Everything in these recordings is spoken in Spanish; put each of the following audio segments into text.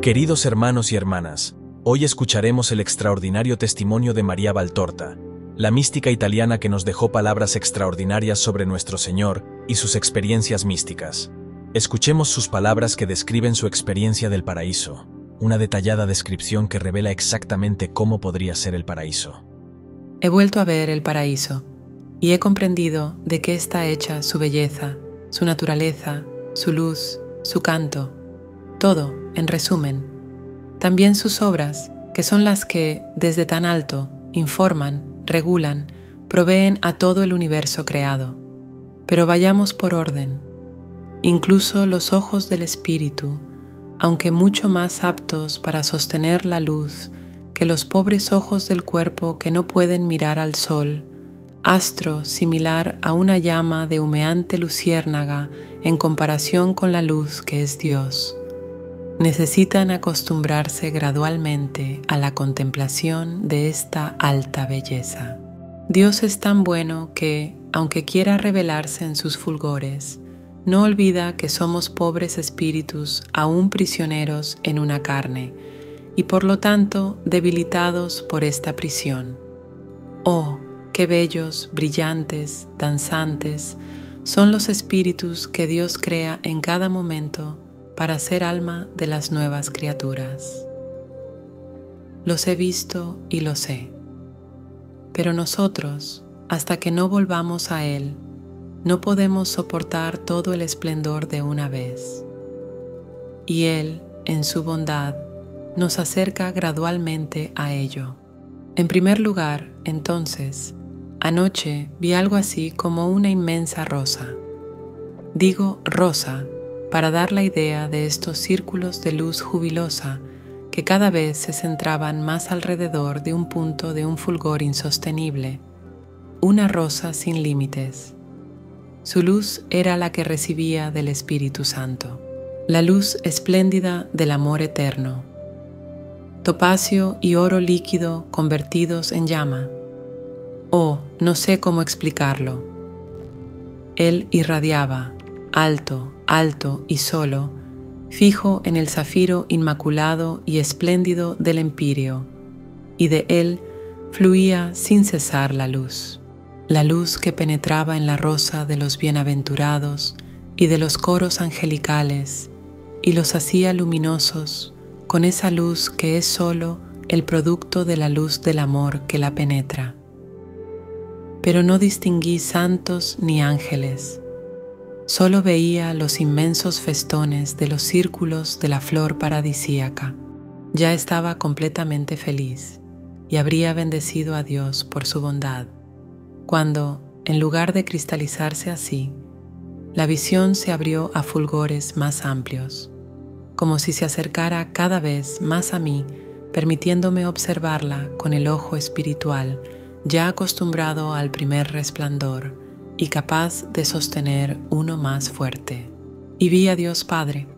Queridos hermanos y hermanas, hoy escucharemos el extraordinario testimonio de María Valtorta, la mística italiana que nos dejó palabras extraordinarias sobre nuestro Señor y sus experiencias místicas. Escuchemos sus palabras que describen su experiencia del paraíso, una detallada descripción que revela exactamente cómo podría ser el paraíso. He vuelto a ver el paraíso y he comprendido de qué está hecha su belleza, su naturaleza, su luz, su canto, todo, en resumen. También sus obras, que son las que, desde tan alto, informan, regulan, proveen a todo el universo creado. Pero vayamos por orden. Incluso los ojos del Espíritu, aunque mucho más aptos para sostener la luz que los pobres ojos del cuerpo que no pueden mirar al sol, astro similar a una llama de humeante luciérnaga en comparación con la luz que es Dios necesitan acostumbrarse gradualmente a la contemplación de esta alta belleza. Dios es tan bueno que, aunque quiera revelarse en sus fulgores, no olvida que somos pobres espíritus aún prisioneros en una carne y por lo tanto debilitados por esta prisión. Oh, qué bellos, brillantes, danzantes son los espíritus que Dios crea en cada momento para ser alma de las nuevas criaturas. Los he visto y lo sé, pero nosotros, hasta que no volvamos a Él, no podemos soportar todo el esplendor de una vez. Y Él, en su bondad, nos acerca gradualmente a ello. En primer lugar, entonces, anoche vi algo así como una inmensa rosa. Digo rosa para dar la idea de estos círculos de luz jubilosa que cada vez se centraban más alrededor de un punto de un fulgor insostenible, una rosa sin límites. Su luz era la que recibía del Espíritu Santo, la luz espléndida del amor eterno. Topacio y oro líquido convertidos en llama. Oh, no sé cómo explicarlo. Él irradiaba, alto, alto y solo, fijo en el zafiro inmaculado y espléndido del empirio, y de él fluía sin cesar la luz, la luz que penetraba en la rosa de los bienaventurados y de los coros angelicales, y los hacía luminosos con esa luz que es sólo el producto de la luz del amor que la penetra. Pero no distinguí santos ni ángeles, Solo veía los inmensos festones de los círculos de la flor paradisíaca. Ya estaba completamente feliz y habría bendecido a Dios por su bondad, cuando, en lugar de cristalizarse así, la visión se abrió a fulgores más amplios, como si se acercara cada vez más a mí, permitiéndome observarla con el ojo espiritual ya acostumbrado al primer resplandor y capaz de sostener uno más fuerte. Y vi a Dios Padre,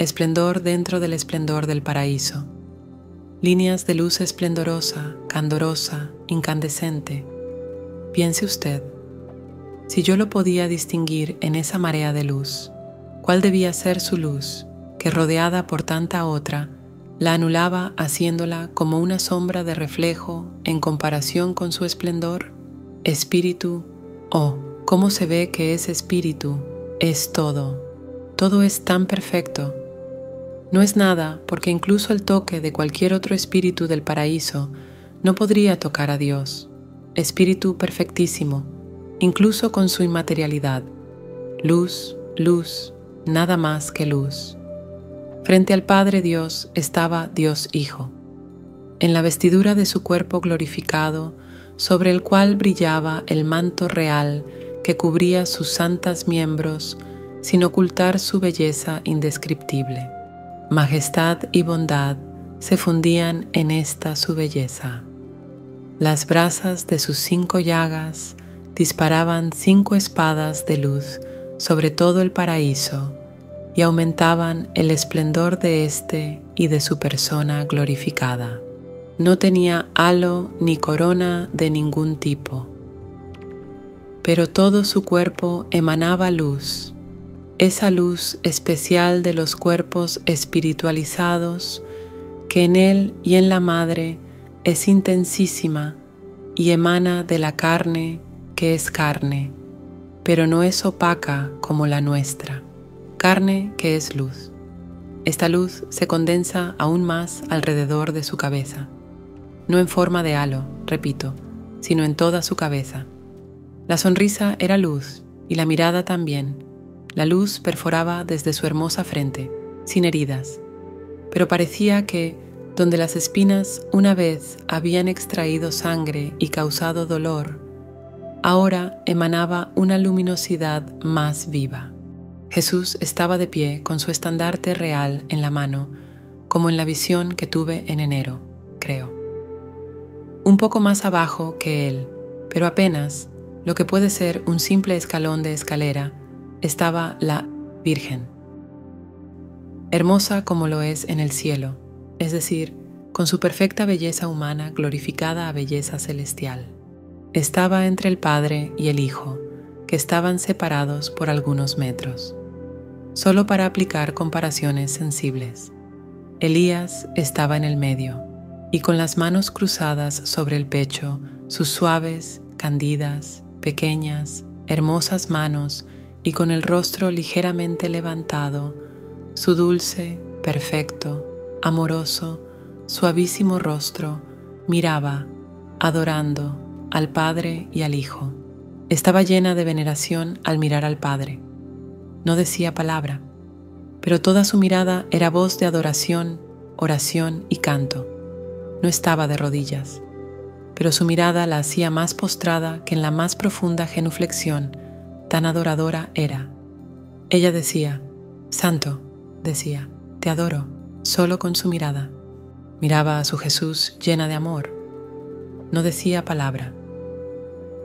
esplendor dentro del esplendor del paraíso, líneas de luz esplendorosa, candorosa, incandescente. Piense usted, si yo lo podía distinguir en esa marea de luz, ¿cuál debía ser su luz, que rodeada por tanta otra, la anulaba haciéndola como una sombra de reflejo en comparación con su esplendor? Espíritu, oh, cómo se ve que ese espíritu es todo. Todo es tan perfecto. No es nada porque incluso el toque de cualquier otro espíritu del paraíso no podría tocar a Dios. Espíritu perfectísimo, incluso con su inmaterialidad. Luz, luz, nada más que luz. Frente al Padre Dios estaba Dios Hijo. En la vestidura de su cuerpo glorificado, sobre el cual brillaba el manto real que cubría sus santas miembros sin ocultar su belleza indescriptible. Majestad y bondad se fundían en esta su belleza. Las brasas de sus cinco llagas disparaban cinco espadas de luz sobre todo el paraíso y aumentaban el esplendor de éste y de su persona glorificada. No tenía halo ni corona de ningún tipo pero todo su cuerpo emanaba luz, esa luz especial de los cuerpos espiritualizados que en él y en la madre es intensísima y emana de la carne que es carne, pero no es opaca como la nuestra, carne que es luz. Esta luz se condensa aún más alrededor de su cabeza, no en forma de halo, repito, sino en toda su cabeza. La sonrisa era luz y la mirada también. La luz perforaba desde su hermosa frente, sin heridas, pero parecía que, donde las espinas una vez habían extraído sangre y causado dolor, ahora emanaba una luminosidad más viva. Jesús estaba de pie con su estandarte real en la mano, como en la visión que tuve en enero, creo. Un poco más abajo que él, pero apenas lo que puede ser un simple escalón de escalera, estaba la Virgen, hermosa como lo es en el cielo, es decir, con su perfecta belleza humana glorificada a belleza celestial. Estaba entre el Padre y el Hijo, que estaban separados por algunos metros solo para aplicar comparaciones sensibles. Elías estaba en el medio, y con las manos cruzadas sobre el pecho, sus suaves, candidas, pequeñas, hermosas manos, y con el rostro ligeramente levantado, su dulce, perfecto, amoroso, suavísimo rostro, miraba, adorando, al Padre y al Hijo. Estaba llena de veneración al mirar al Padre no decía palabra, pero toda su mirada era voz de adoración, oración y canto. No estaba de rodillas, pero su mirada la hacía más postrada que en la más profunda genuflexión, tan adoradora era. Ella decía, Santo, decía, te adoro, solo con su mirada. Miraba a su Jesús llena de amor. No decía palabra,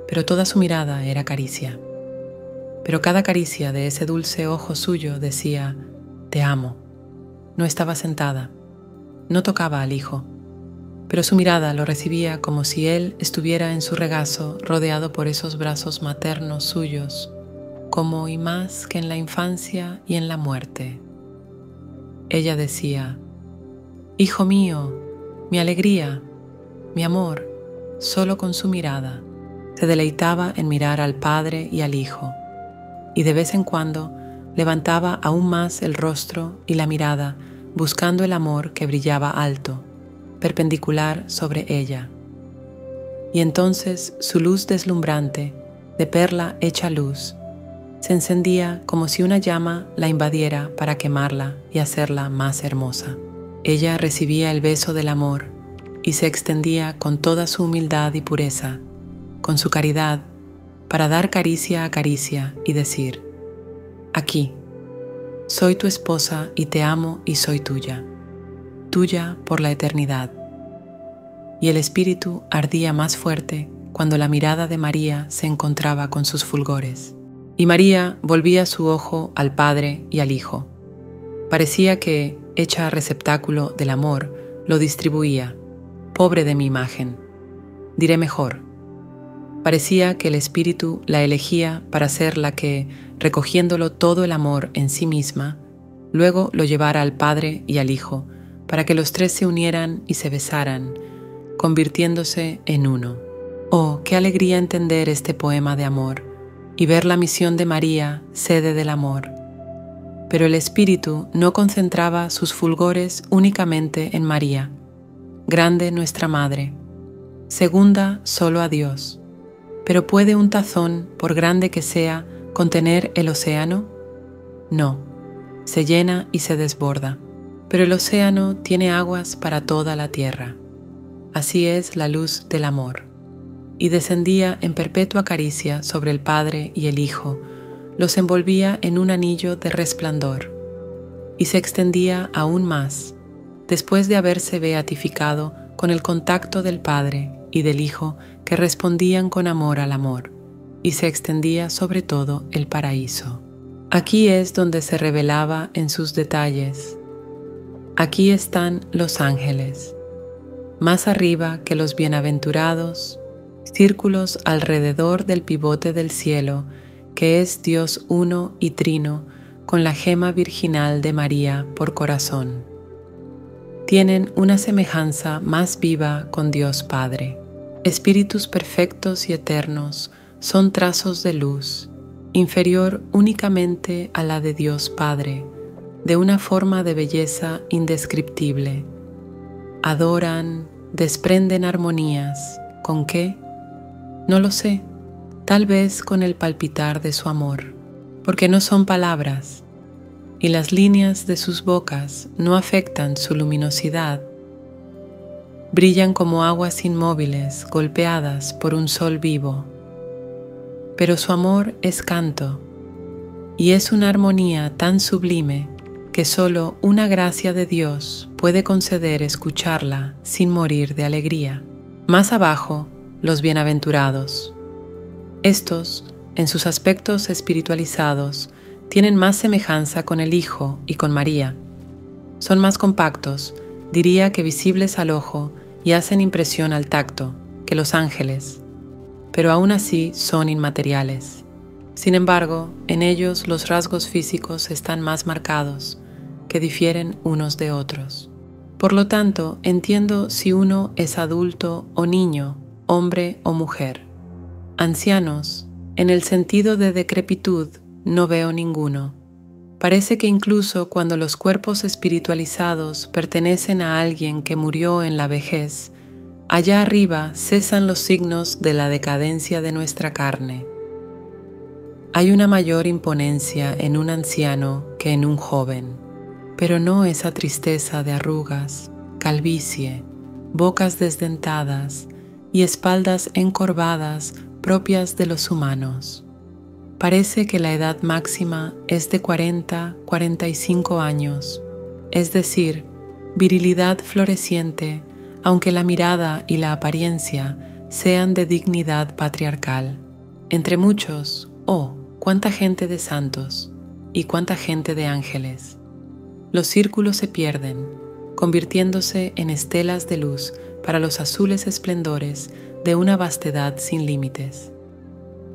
pero toda su mirada era caricia pero cada caricia de ese dulce ojo suyo decía, Te amo. No estaba sentada, no tocaba al hijo, pero su mirada lo recibía como si él estuviera en su regazo rodeado por esos brazos maternos suyos, como y más que en la infancia y en la muerte. Ella decía, Hijo mío, mi alegría, mi amor, solo con su mirada, se deleitaba en mirar al Padre y al Hijo y de vez en cuando levantaba aún más el rostro y la mirada buscando el amor que brillaba alto, perpendicular sobre ella. Y entonces su luz deslumbrante, de perla hecha luz, se encendía como si una llama la invadiera para quemarla y hacerla más hermosa. Ella recibía el beso del amor y se extendía con toda su humildad y pureza, con su caridad para dar caricia a caricia y decir, aquí, soy tu esposa y te amo y soy tuya, tuya por la eternidad. Y el espíritu ardía más fuerte cuando la mirada de María se encontraba con sus fulgores. Y María volvía su ojo al Padre y al Hijo. Parecía que, hecha receptáculo del amor, lo distribuía. Pobre de mi imagen. Diré mejor, Parecía que el Espíritu la elegía para ser la que, recogiéndolo todo el amor en sí misma, luego lo llevara al Padre y al Hijo, para que los tres se unieran y se besaran, convirtiéndose en uno. Oh, qué alegría entender este poema de amor y ver la misión de María, sede del amor. Pero el Espíritu no concentraba sus fulgores únicamente en María, grande nuestra Madre, segunda solo a Dios pero ¿puede un tazón, por grande que sea, contener el océano? No, se llena y se desborda, pero el océano tiene aguas para toda la tierra. Así es la luz del amor. Y descendía en perpetua caricia sobre el Padre y el Hijo, los envolvía en un anillo de resplandor, y se extendía aún más, después de haberse beatificado con el contacto del Padre y del Hijo que respondían con amor al amor, y se extendía sobre todo el paraíso. Aquí es donde se revelaba en sus detalles. Aquí están los ángeles, más arriba que los bienaventurados, círculos alrededor del pivote del cielo, que es Dios uno y trino, con la gema virginal de María por corazón. tienen una semejanza más viva con Dios Padre. Espíritus perfectos y eternos son trazos de luz, inferior únicamente a la de Dios Padre, de una forma de belleza indescriptible. Adoran, desprenden armonías. ¿Con qué? No lo sé, tal vez con el palpitar de su amor, porque no son palabras, y las líneas de sus bocas no afectan su luminosidad. Brillan como aguas inmóviles golpeadas por un sol vivo. Pero su amor es canto, y es una armonía tan sublime que solo una gracia de Dios puede conceder escucharla sin morir de alegría. Más abajo, los bienaventurados. Estos, en sus aspectos espiritualizados, tienen más semejanza con el Hijo y con María. Son más compactos, diría que visibles al ojo y hacen impresión al tacto, que los ángeles, pero aún así son inmateriales. Sin embargo, en ellos los rasgos físicos están más marcados, que difieren unos de otros. Por lo tanto, entiendo si uno es adulto o niño, hombre o mujer. Ancianos, en el sentido de decrepitud, no veo ninguno. Parece que incluso cuando los cuerpos espiritualizados pertenecen a alguien que murió en la vejez, allá arriba cesan los signos de la decadencia de nuestra carne. Hay una mayor imponencia en un anciano que en un joven pero no esa tristeza de arrugas, calvicie, bocas desdentadas y espaldas encorvadas propias de los humanos. Parece que la edad máxima es de 40-45 años, es decir, virilidad floreciente, aunque la mirada y la apariencia sean de dignidad patriarcal. Entre muchos, oh, cuánta gente de santos y cuánta gente de ángeles los círculos se pierden, convirtiéndose en estelas de luz para los azules esplendores de una vastedad sin límites.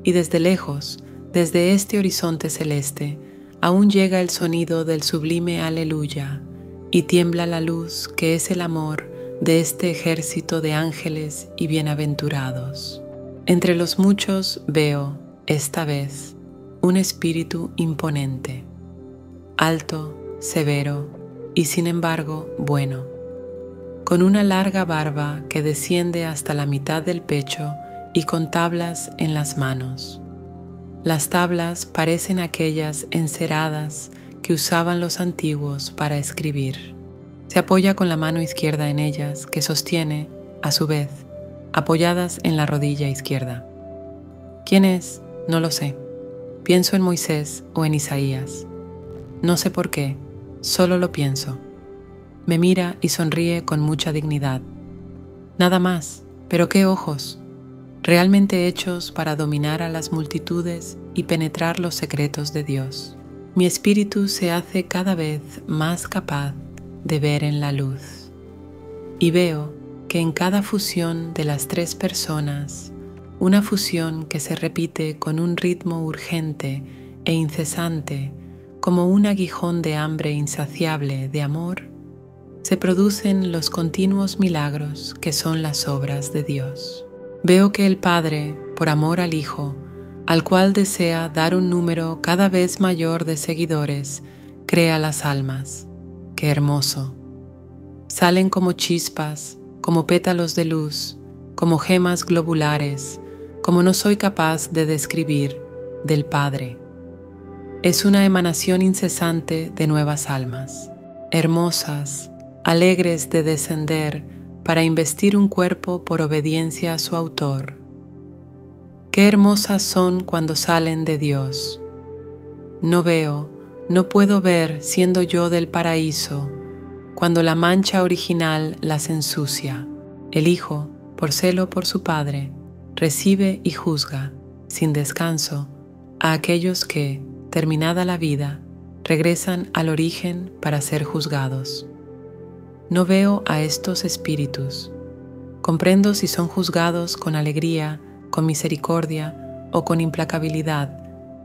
Y desde lejos, desde este horizonte celeste, aún llega el sonido del sublime aleluya, y tiembla la luz que es el amor de este ejército de ángeles y bienaventurados. Entre los muchos veo, esta vez, un espíritu imponente, alto, severo y sin embargo bueno, con una larga barba que desciende hasta la mitad del pecho y con tablas en las manos. Las tablas parecen aquellas enceradas que usaban los antiguos para escribir. Se apoya con la mano izquierda en ellas, que sostiene, a su vez, apoyadas en la rodilla izquierda. ¿Quién es? No lo sé. Pienso en Moisés o en Isaías. No sé por qué, Solo lo pienso. Me mira y sonríe con mucha dignidad. Nada más, pero qué ojos, realmente hechos para dominar a las multitudes y penetrar los secretos de Dios. Mi espíritu se hace cada vez más capaz de ver en la luz. Y veo que en cada fusión de las tres personas, una fusión que se repite con un ritmo urgente e incesante, como un aguijón de hambre insaciable de amor, se producen los continuos milagros que son las obras de Dios. Veo que el Padre, por amor al Hijo, al cual desea dar un número cada vez mayor de seguidores, crea las almas. Qué hermoso. Salen como chispas, como pétalos de luz, como gemas globulares, como no soy capaz de describir, del Padre es una emanación incesante de nuevas almas, hermosas, alegres de descender para investir un cuerpo por obediencia a su autor. Qué hermosas son cuando salen de Dios. No veo, no puedo ver siendo yo del paraíso, cuando la mancha original las ensucia. El Hijo, por celo por su Padre, recibe y juzga, sin descanso, a aquellos que, terminada la vida, regresan al origen para ser juzgados. No veo a estos espíritus. Comprendo si son juzgados con alegría, con misericordia o con implacabilidad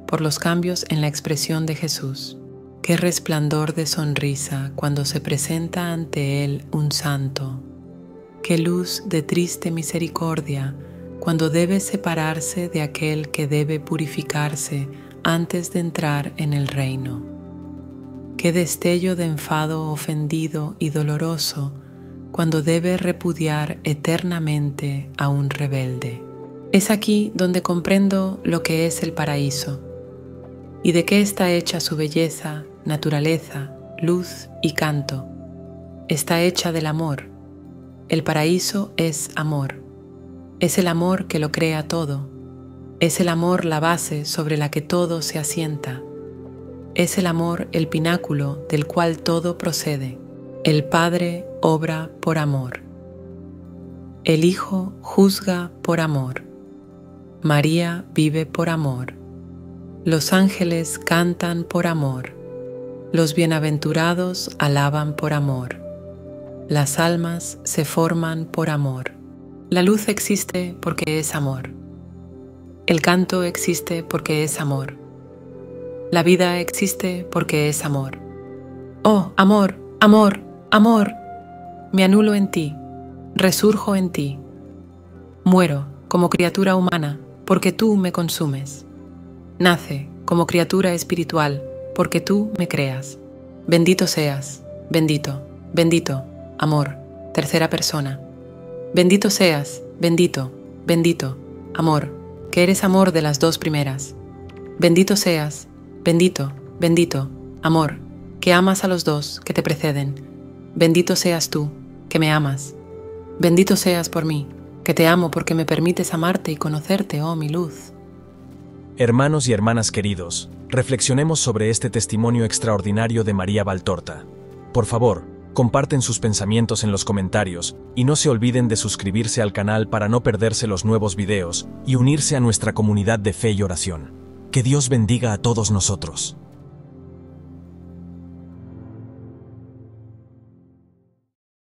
por los cambios en la expresión de Jesús. Qué resplandor de sonrisa cuando se presenta ante él un santo. Qué luz de triste misericordia cuando debe separarse de aquel que debe purificarse antes de entrar en el reino. Qué destello de enfado ofendido y doloroso cuando debe repudiar eternamente a un rebelde. Es aquí donde comprendo lo que es el paraíso y de qué está hecha su belleza, naturaleza, luz y canto. Está hecha del amor. El paraíso es amor. Es el amor que lo crea todo es el amor la base sobre la que todo se asienta. Es el amor el pináculo del cual todo procede. El Padre obra por amor. El Hijo juzga por amor. María vive por amor. Los ángeles cantan por amor. Los bienaventurados alaban por amor. Las almas se forman por amor. La luz existe porque es amor. El canto existe porque es amor. La vida existe porque es amor. Oh, amor, amor, amor. Me anulo en ti, resurjo en ti. Muero como criatura humana porque tú me consumes. Nace como criatura espiritual porque tú me creas. Bendito seas, bendito, bendito, amor, tercera persona. Bendito seas, bendito, bendito, amor, que eres amor de las dos primeras. Bendito seas, bendito, bendito, amor, que amas a los dos que te preceden. Bendito seas tú, que me amas. Bendito seas por mí, que te amo porque me permites amarte y conocerte, oh mi luz. Hermanos y hermanas queridos, reflexionemos sobre este testimonio extraordinario de María Valtorta. Por favor, comparten sus pensamientos en los comentarios y no se olviden de suscribirse al canal para no perderse los nuevos videos y unirse a nuestra comunidad de fe y oración. Que Dios bendiga a todos nosotros.